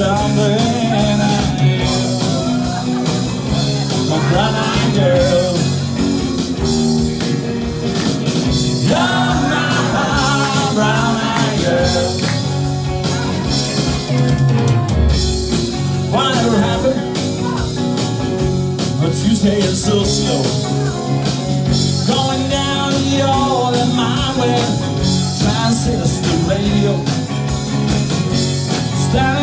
Tumbling My brown-eyed girl You're my brown-eyed girl Whatever happened? But Tuesday is so slow Stand